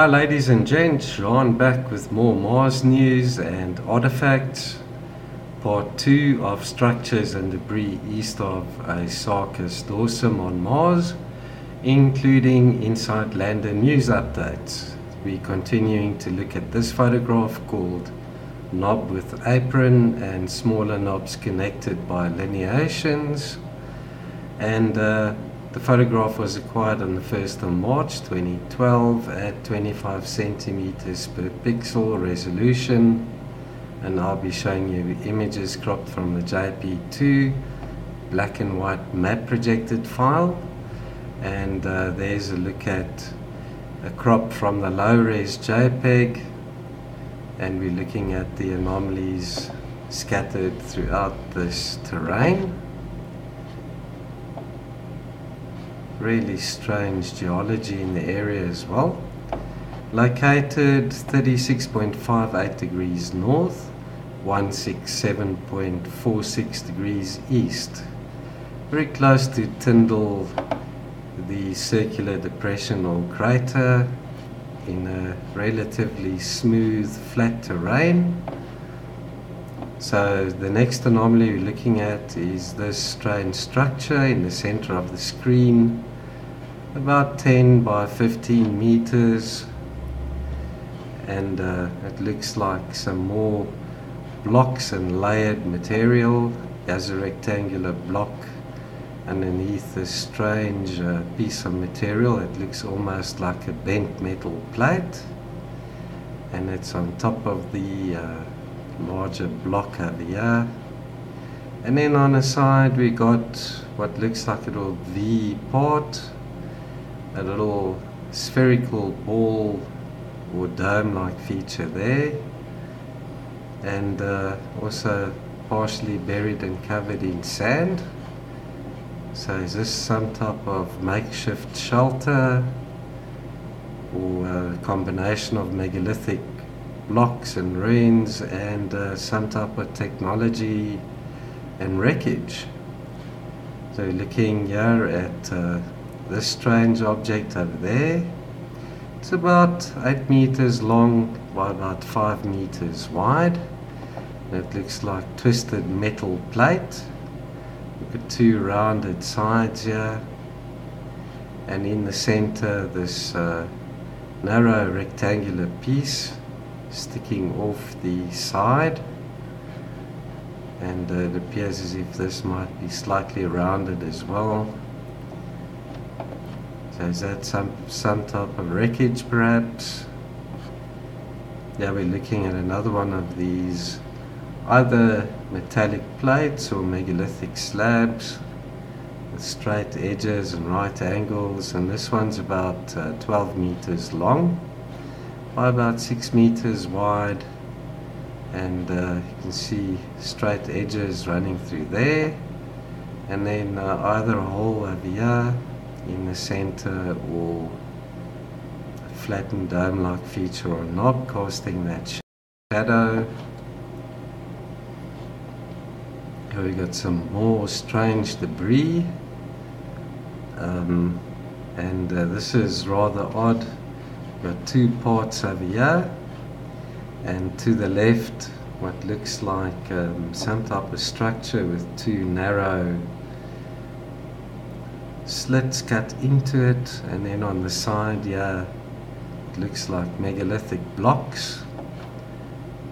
Hi, ladies and gents. Jean back with more Mars news and artifacts. Part 2 of structures and debris east of Aesacus dorsum on Mars, including InSight Lander news updates. We're continuing to look at this photograph called Knob with Apron and smaller knobs connected by lineations. And uh, the photograph was acquired on the 1st of March 2012 at 25 centimeters per pixel resolution. And I'll be showing you images cropped from the JP2 black and white map projected file. And uh, there's a look at a crop from the low res JPEG. And we're looking at the anomalies scattered throughout this terrain. Really strange geology in the area as well. Located 36.58 degrees north, 167.46 degrees east. Very close to Tyndall, the circular depression or crater in a relatively smooth flat terrain. So the next anomaly we're looking at is this strange structure in the center of the screen about 10 by 15 meters. And uh, it looks like some more blocks and layered material. As a rectangular block underneath a strange uh, piece of material. It looks almost like a bent metal plate. And it's on top of the uh, larger block over here. And then on the side we got what looks like a little V part a little spherical ball or dome-like feature there. And uh, also partially buried and covered in sand. So is this some type of makeshift shelter or a combination of megalithic blocks and ruins and uh, some type of technology and wreckage? So looking here at uh, this strange object over there. It's about 8 meters long by about 5 meters wide. it looks like twisted metal plate. Look at two rounded sides here. And in the center, this uh, narrow rectangular piece sticking off the side. And uh, it appears as if this might be slightly rounded as well. Is that some, some type of wreckage perhaps? Yeah, we're looking at another one of these either metallic plates or megalithic slabs with straight edges and right angles and this one's about uh, 12 meters long by about 6 meters wide and uh, you can see straight edges running through there and then uh, either a hole over here in the center or flattened dome-like feature or knob casting that shadow. Here we got some more strange debris. Um, and uh, this is rather odd. We got two parts over here and to the left what looks like um, some type of structure with two narrow slits cut into it and then on the side yeah it looks like megalithic blocks.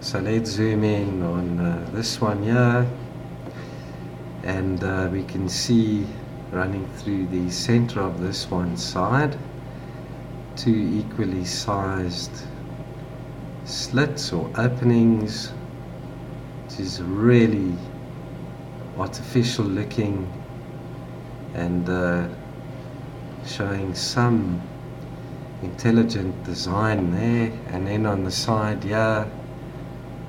So let's zoom in on uh, this one here and uh, we can see running through the center of this one side two equally sized slits or openings which is really artificial looking and uh, showing some intelligent design there. And then on the side yeah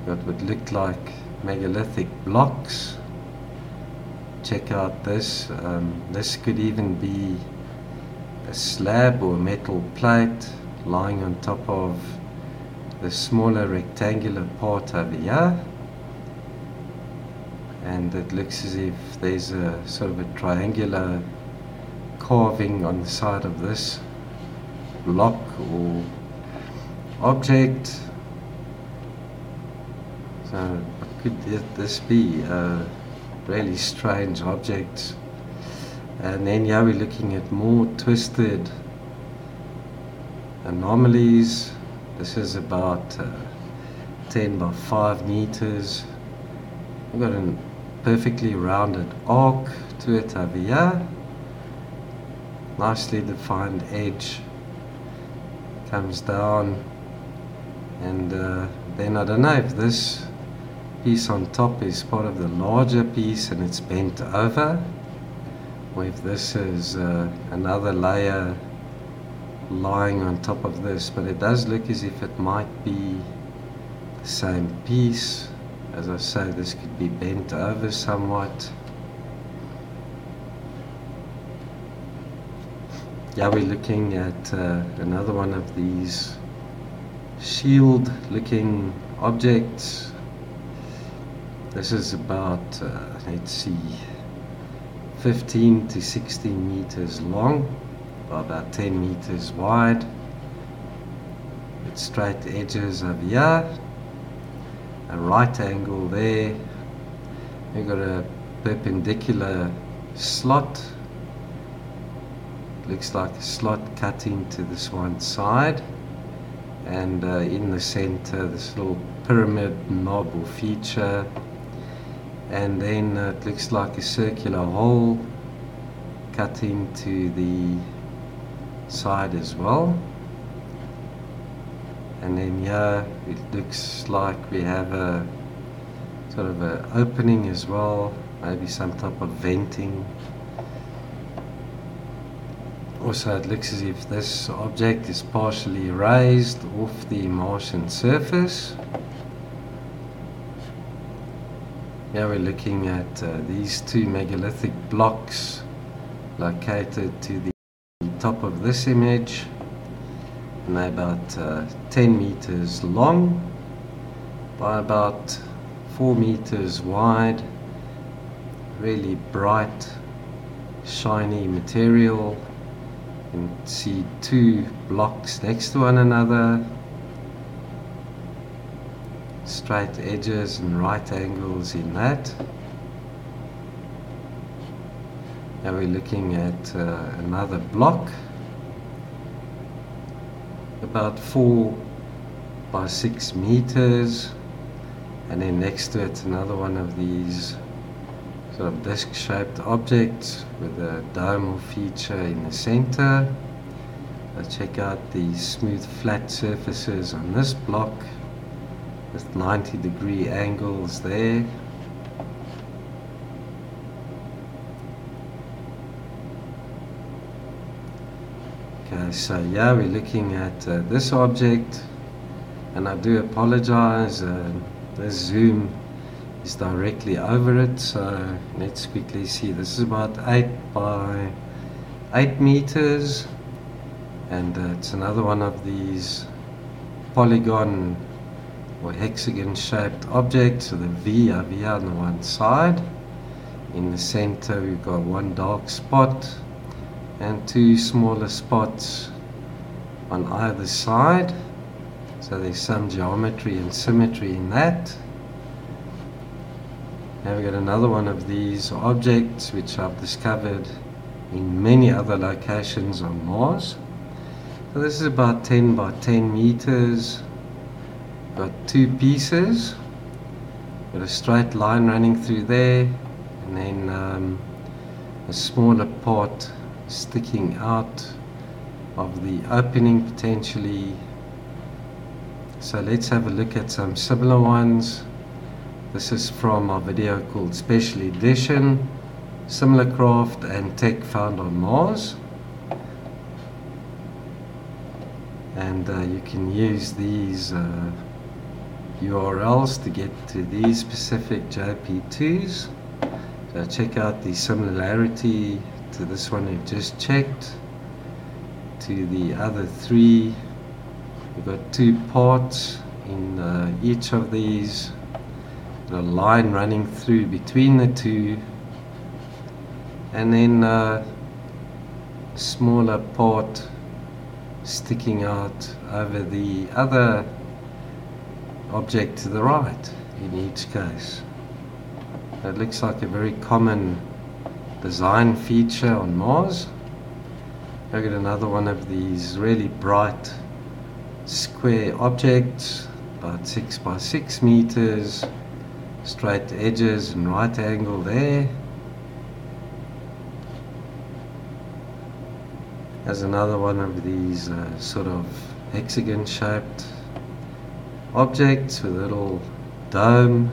got what would look like megalithic blocks. Check out this um, this could even be a slab or metal plate lying on top of the smaller rectangular part over here and it looks as if there's a sort of a triangular carving on the side of this block or object. So could this be? A really strange object. And then yeah, we're looking at more twisted anomalies. This is about uh, 10 by 5 meters. We've got a perfectly rounded arc to it over here. Nicely defined edge comes down and uh, then I don't know if this piece on top is part of the larger piece and it's bent over or if this is uh, another layer lying on top of this but it does look as if it might be the same piece as I say this could be bent over somewhat. Yeah we're looking at uh, another one of these shield looking objects. This is about uh, let's see 15 to 16 meters long about 10 meters wide with straight edges over here a right angle there. We've got a perpendicular slot. Looks like a slot cut into this one side. And uh, in the center this little pyramid knob or feature. And then uh, it looks like a circular hole cut into the side as well and then here it looks like we have a sort of an opening as well maybe some type of venting also it looks as if this object is partially raised off the Martian surface. Here we're looking at uh, these two megalithic blocks located to the top of this image about uh, 10 meters long by about 4 meters wide. Really bright shiny material. You can see two blocks next to one another. Straight edges and right angles in that. Now we're looking at uh, another block about four by six meters and then next to it another one of these sort of disc-shaped objects with a dome feature in the center. Let's check out the smooth flat surfaces on this block with 90 degree angles there. Okay, so yeah, we're looking at uh, this object and I do apologize, uh, this zoom is directly over it so let's quickly see. This is about 8 by 8 meters and uh, it's another one of these polygon or hexagon shaped objects with a V over here on the one side. In the center we've got one dark spot and two smaller spots on either side so there's some geometry and symmetry in that now we've got another one of these objects which I've discovered in many other locations on Mars. So this is about 10 by 10 meters. Got two pieces. Got a straight line running through there and then um, a smaller part sticking out of the opening potentially. So let's have a look at some similar ones. This is from a video called Special Edition, Similar Craft and Tech Found on Mars. And uh, you can use these uh, URLs to get to these specific JP2s. So check out the similarity to this one we've just checked, to the other three. We've got two parts in uh, each of these a line running through between the two and then a smaller part sticking out over the other object to the right in each case. It looks like a very common design feature on Mars. Look at another one of these really bright square objects, about 6 by 6 meters, straight edges and right angle there. There's another one of these uh, sort of hexagon shaped objects with a little dome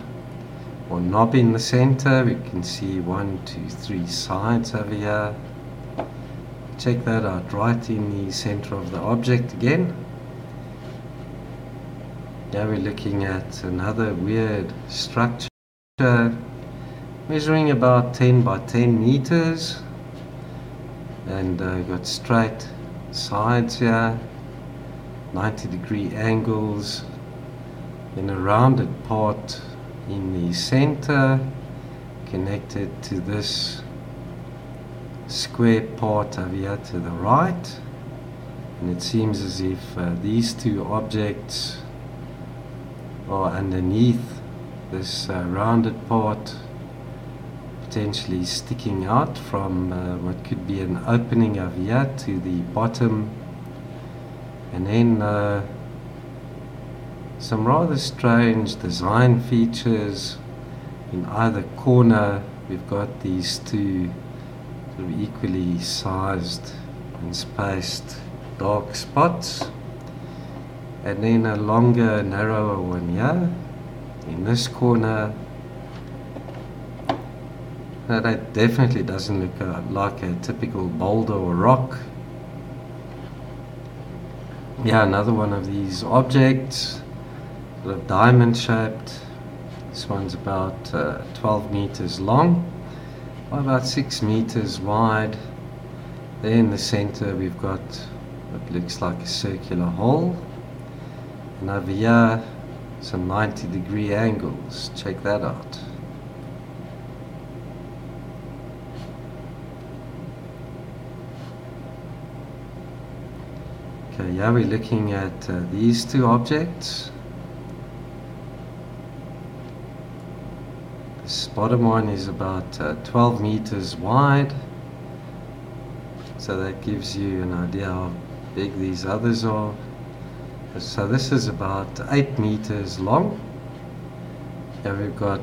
or knob in the center. We can see one, two, three sides over here. Check that out right in the center of the object again. Now we're looking at another weird structure measuring about 10 by 10 meters and uh, got straight sides here 90 degree angles in a rounded part in the center connected to this square part over here to the right. And it seems as if uh, these two objects are underneath this uh, rounded part potentially sticking out from uh, what could be an opening over here to the bottom. And then uh, some rather strange design features. In either corner we've got these two sort of equally sized and spaced dark spots. And then a longer narrower one here in this corner. That definitely doesn't look uh, like a typical boulder or rock. Yeah another one of these objects sort of diamond shaped this one's about uh, 12 meters long about 6 meters wide. There in the center we've got what looks like a circular hole. And over here some 90 degree angles. Check that out. Okay yeah we're looking at uh, these two objects this bottom one is about uh, 12 meters wide. So that gives you an idea how big these others are. So this is about 8 meters long. Here we've got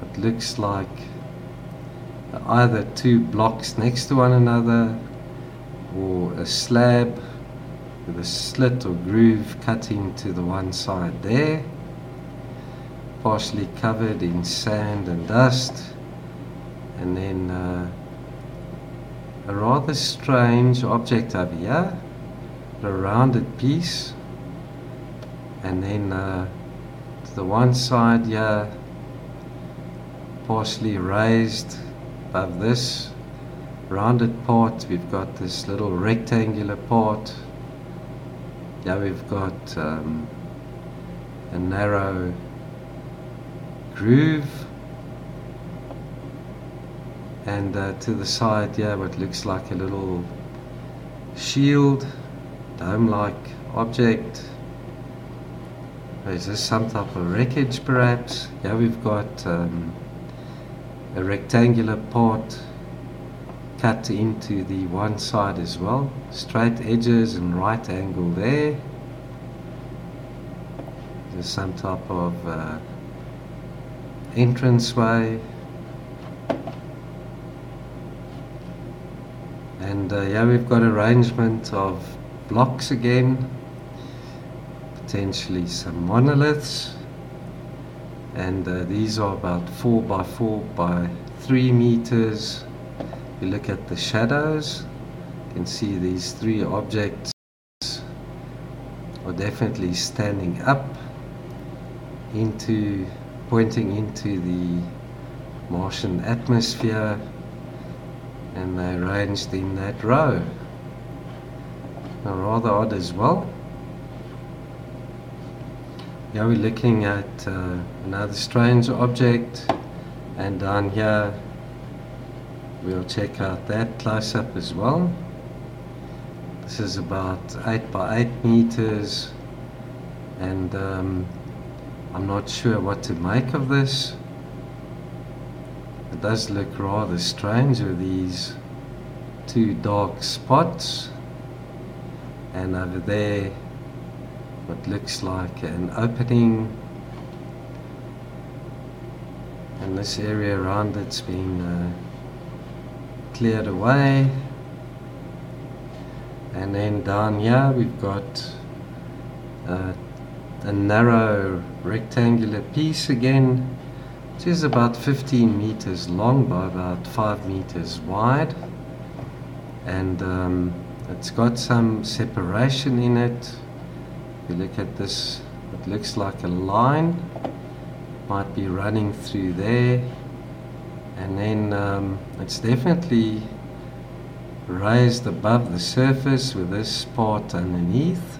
what looks like either two blocks next to one another or a slab with a slit or groove cut into the one side there partially covered in sand and dust. And then uh, a rather strange object over here a rounded piece. And then uh, to the one side here partially raised above this rounded part we've got this little rectangular part. Yeah we've got um, a narrow groove and uh, to the side yeah what looks like a little shield dome-like object. Is this some type of wreckage perhaps? Yeah, we've got um, a rectangular part cut into the one side as well. Straight edges and right angle there. There's some type of uh, entranceway. And uh, yeah, we've got arrangement of blocks again, potentially some monoliths, and uh, these are about 4 by 4 by 3 meters. You look at the shadows, you can see these three objects are definitely standing up into pointing into the Martian atmosphere and they're arranged in that row rather odd as well. Here we're looking at uh, another strange object and down here we'll check out that close up as well. This is about 8 by 8 meters and um, I'm not sure what to make of this. It does look rather strange with these two dark spots. And over there what looks like an opening. And this area around it's been uh, cleared away. And then down here we've got uh, a narrow rectangular piece again. Which is about 15 meters long by about 5 meters wide. And um, it's got some separation in it. If you look at this it looks like a line. Might be running through there. And then um, it's definitely raised above the surface with this part underneath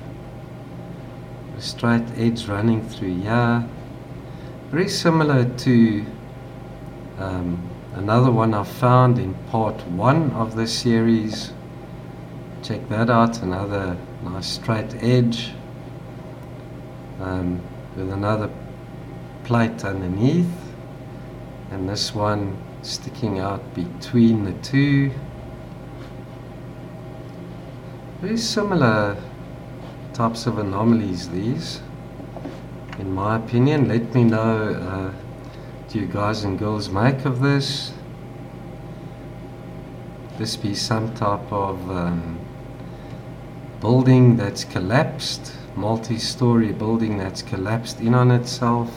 straight edge running through here. Very similar to um, another one I found in part one of this series. Check that out another nice straight edge um, with another plate underneath. And this one sticking out between the two. Very similar types of anomalies these? In my opinion let me know uh, do you guys and girls make of this? This be some type of um, building that's collapsed multi-story building that's collapsed in on itself.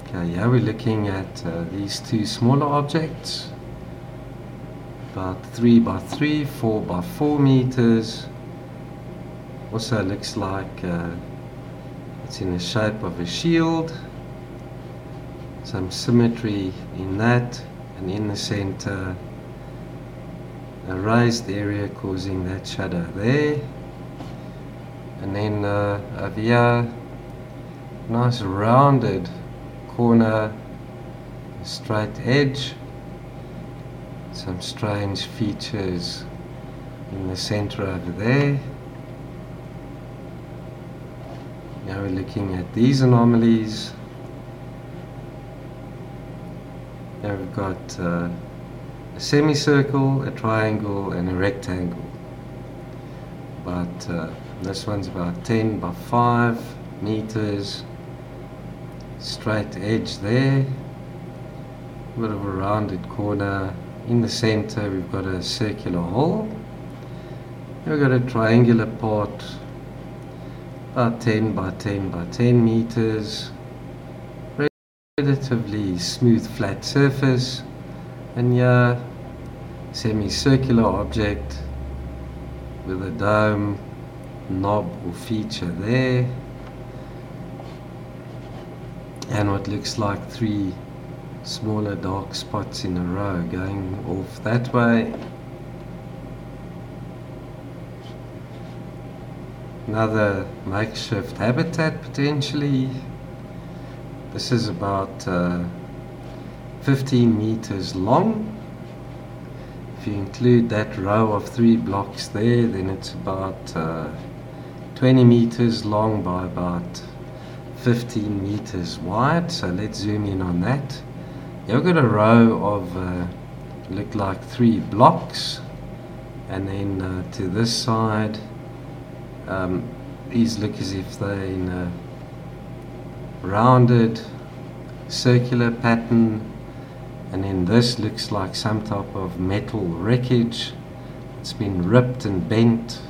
Okay yeah we're looking at uh, these two smaller objects about 3 by 3 4 by 4 meters. Also looks like uh, it's in the shape of a shield. Some symmetry in that and in the center. A raised area causing that shadow there. And then uh, over here nice rounded corner straight edge some strange features in the center over there now we're looking at these anomalies now we've got uh, a semicircle, a triangle and a rectangle. But uh, this one's about 10 by 5 meters. Straight edge there. A bit of a rounded corner. In the center we've got a circular hole. We've got a triangular part about 10 by 10 by 10 meters. Relatively smooth flat surface and yeah semicircular object with a dome knob or feature there and what looks like three smaller dark spots in a row going off that way another makeshift habitat potentially this is about uh, 15 meters long. If you include that row of three blocks there, then it's about uh, 20 meters long by about 15 meters wide. So let's zoom in on that. You've got a row of uh, look like three blocks, and then uh, to this side, um, these look as if they're in a rounded circular pattern and then this looks like some type of metal wreckage. It's been ripped and bent.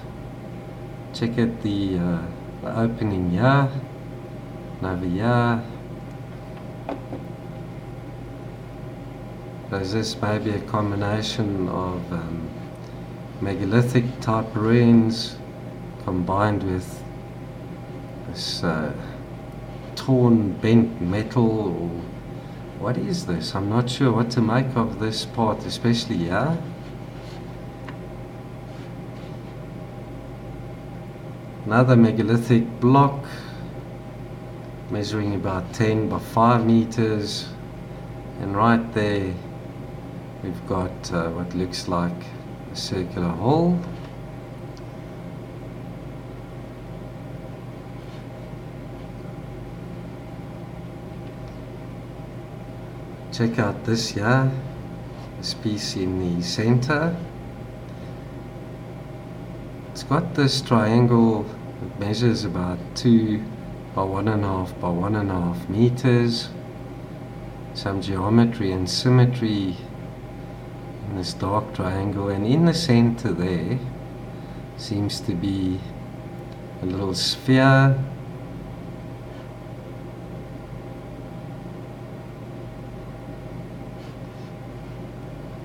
Check out the, uh, the opening here and over here Is this maybe a combination of um, megalithic type ruins combined with this uh, torn bent metal or what is this? I'm not sure what to make of this part, especially here. Another megalithic block measuring about 10 by 5 meters and right there we've got uh, what looks like a circular hole. Check out this here, this piece in the center. It's got this triangle that measures about two by one and a half by one and a half meters. Some geometry and symmetry this dark triangle and in the center there seems to be a little sphere.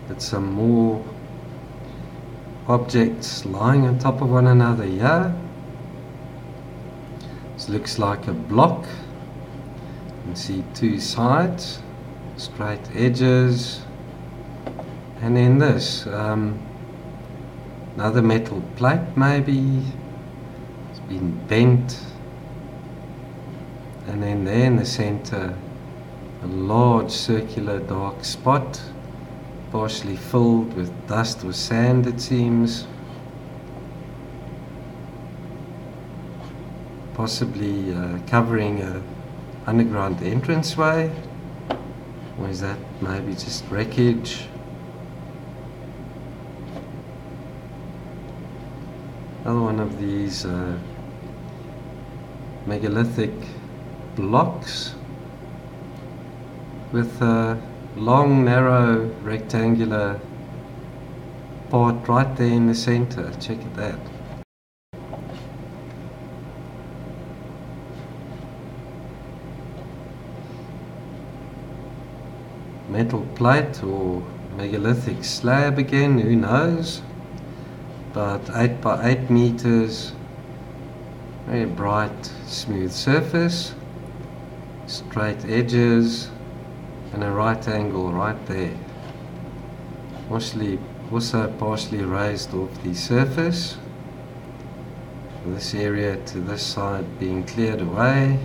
With some more objects lying on top of one another here. This looks like a block. You can see two sides straight edges and then this um, another metal plate maybe it's been bent. And then there in the center a large circular dark spot partially filled with dust or sand it seems. Possibly uh, covering a underground entranceway. Or is that maybe just wreckage another one of these uh, megalithic blocks with a long narrow rectangular part right there in the center. Check out. Metal plate or megalithic slab again who knows about 8 by 8 meters very bright smooth surface straight edges and a right angle right there. Mostly also partially raised off the surface. This area to this side being cleared away.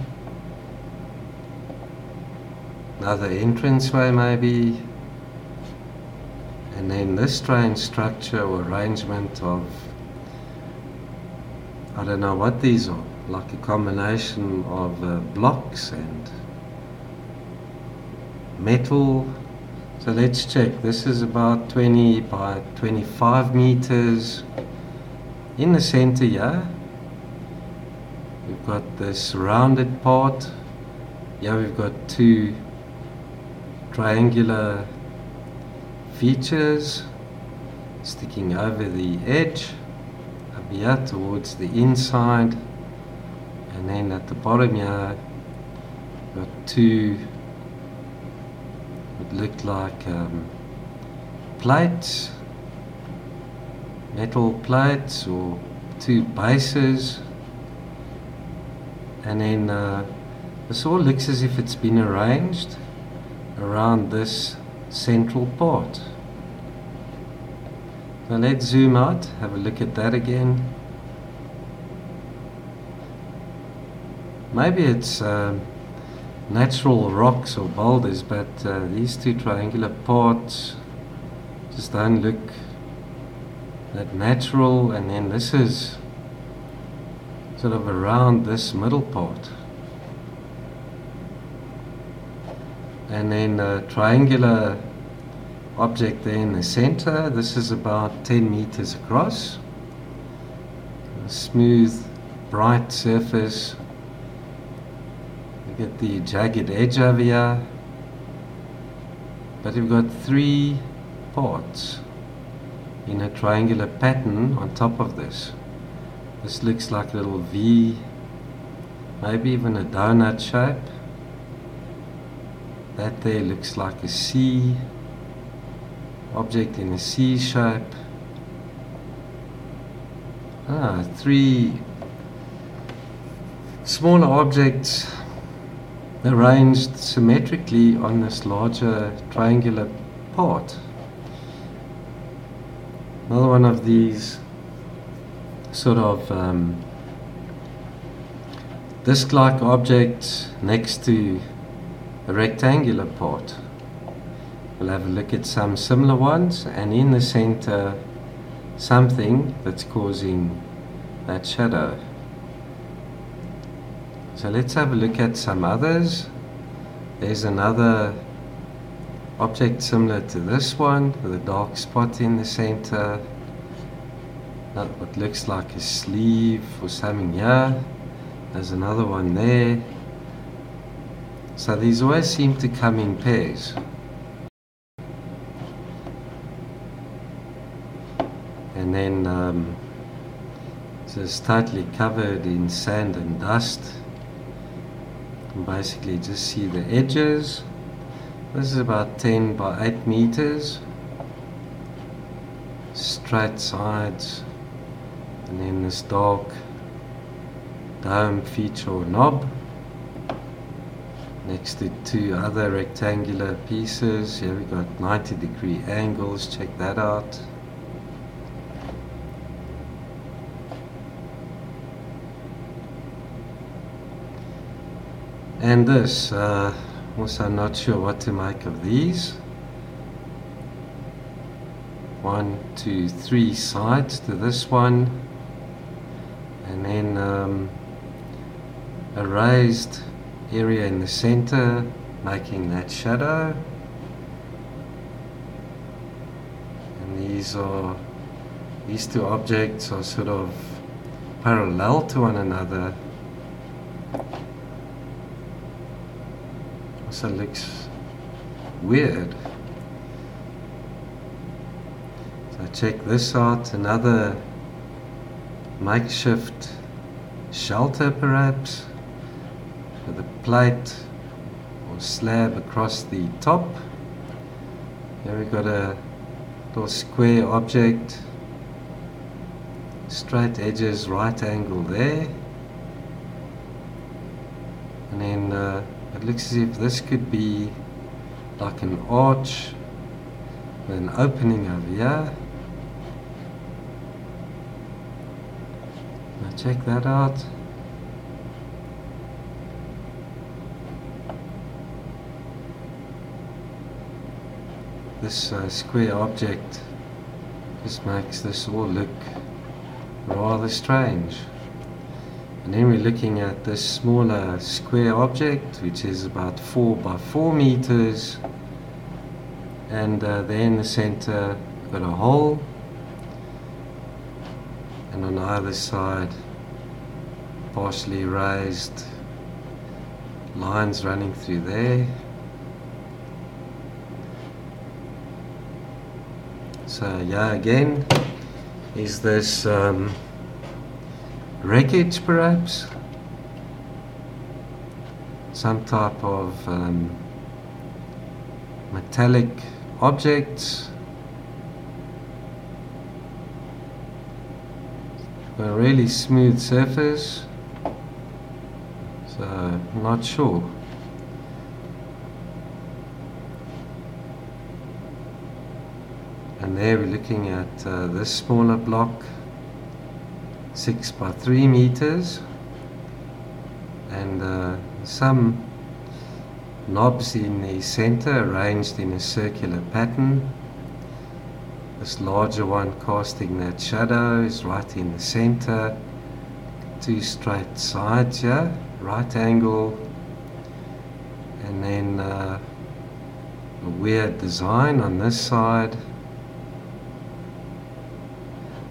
Another entranceway maybe and then this strange structure or arrangement of I don't know what these are like a combination of uh, blocks and metal. So let's check. This is about 20 by 25 meters. In the center here we've got this rounded part. Here we've got two triangular features sticking over the edge up here towards the inside and then at the bottom here got two it looked like um, plates metal plates or two bases. And then uh, this all looks as if it's been arranged around this central port. Now let's zoom out, have a look at that again. Maybe it's uh, natural rocks or boulders, but uh, these two triangular parts just don't look that natural. And then this is sort of around this middle part. And then a triangular object there in the center. This is about 10 meters across. A smooth, bright surface. You get the jagged edge over here. But we've got three parts in a triangular pattern on top of this. This looks like a little V, maybe even a donut shape. That there looks like a C object in a C shape. Ah, three smaller objects arranged symmetrically on this larger triangular part. Another one of these sort of um, disc-like objects next to a rectangular part. We'll have a look at some similar ones and in the center something that's causing that shadow. So let's have a look at some others. There's another object similar to this one with a dark spot in the center. What looks like a sleeve or something here. There's another one there. So these always seem to come in pairs. And then um, it's tightly covered in sand and dust. And basically just see the edges. This is about 10 by 8 meters. Straight sides. And then this dark dome feature knob next to two other rectangular pieces. Here we got 90 degree angles. Check that out. And this uh, also not sure what to make of these. One two three sides to this one. And then um, a raised area in the center making that shadow. And these are these two objects are sort of parallel to one another. Also looks weird. So check this out another makeshift shelter perhaps with a plate or slab across the top. Here we've got a little square object, straight edges, right angle there. And then uh, it looks as if this could be like an arch with an opening over here. Now check that out. This uh, square object just makes this all look rather strange. And then we're looking at this smaller square object which is about 4 by 4 meters. And uh, there in the center got a hole. And on either side partially raised lines running through there So yeah, again, is this um, wreckage perhaps? Some type of um, metallic objects? A really smooth surface, so I'm not sure. And there we're looking at uh, this smaller block 6 by 3 meters. And uh, some knobs in the center arranged in a circular pattern. This larger one casting that shadow is right in the center. Two straight sides here right angle. And then uh, a weird design on this side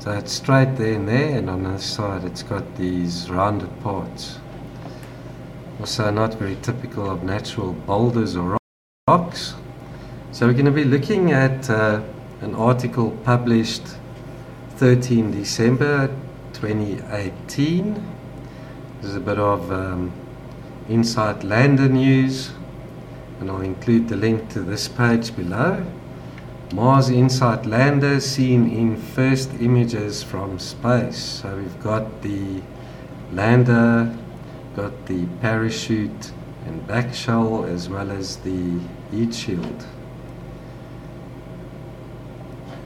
so it's straight there and there, and on the side it's got these rounded parts. Also not very typical of natural boulders or rocks. So we're going to be looking at uh, an article published 13 December 2018. There's a bit of um, Insight Lander news, and I'll include the link to this page below. Mars Insight lander seen in first images from space. So we've got the lander, got the parachute and back shell as well as the heat shield.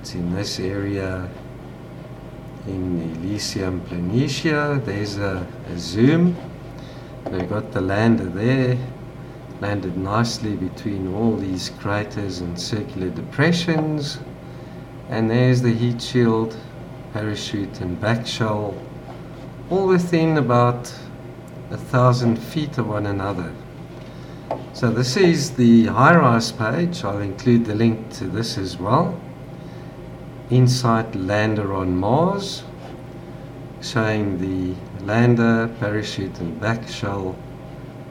It's in this area in Elysium Planitia. There's a, a zoom. We've got the lander there landed nicely between all these craters and circular depressions. And there's the heat shield parachute and back shell, all within about a thousand feet of one another. So this is the HiRISE page. I'll include the link to this as well. InSight Lander on Mars, showing the lander, parachute and back shell,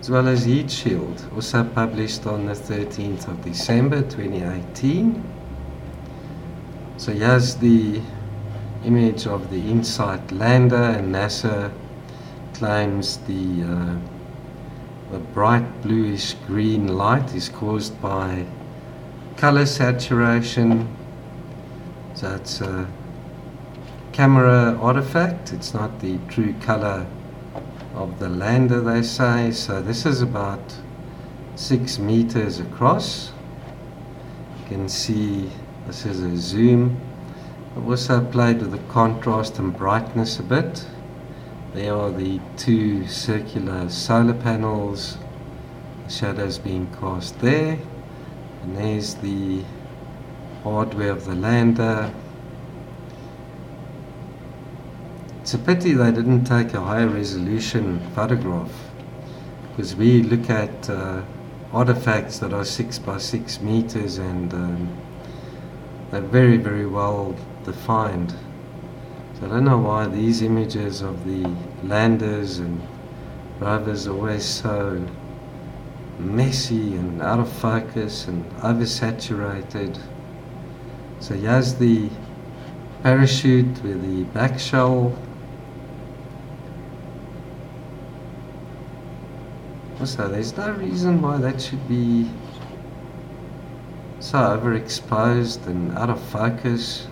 as well as heat shield, also published on the 13th of December 2018. So here's the image of the InSight lander and NASA claims the uh, the bright bluish green light is caused by color saturation. So it's a camera artifact. It's not the true color of the lander, they say. So this is about six meters across. You can see this is a zoom. I've also played with the contrast and brightness a bit. There are the two circular solar panels, the shadows being cast there. And there's the hardware of the lander. It's a pity they didn't take a higher resolution photograph because we look at uh, artifacts that are six by six meters and um, they're very, very well defined. So I don't know why these images of the landers and rovers are always so messy and out of focus and oversaturated. So here's the parachute with the back shell. Also, there's no reason why that should be so overexposed and out of focus.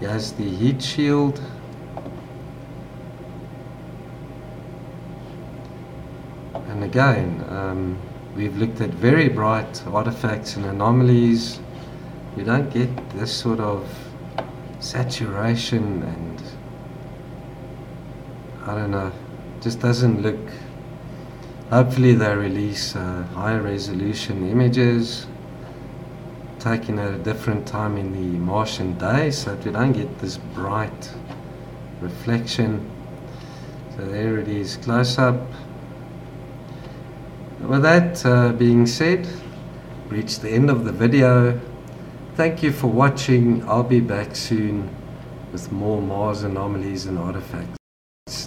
Here's the heat shield. And again, um, we've looked at very bright artifacts and anomalies. You don't get this sort of saturation and I don't know, just doesn't look. Hopefully, they release uh, higher resolution images taken at a different time in the Martian day so that we don't get this bright reflection. So there it is close up. With that uh, being said, reached the end of the video. Thank you for watching. I'll be back soon with more Mars anomalies and artifacts.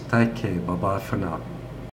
Take care. Bye bye for now.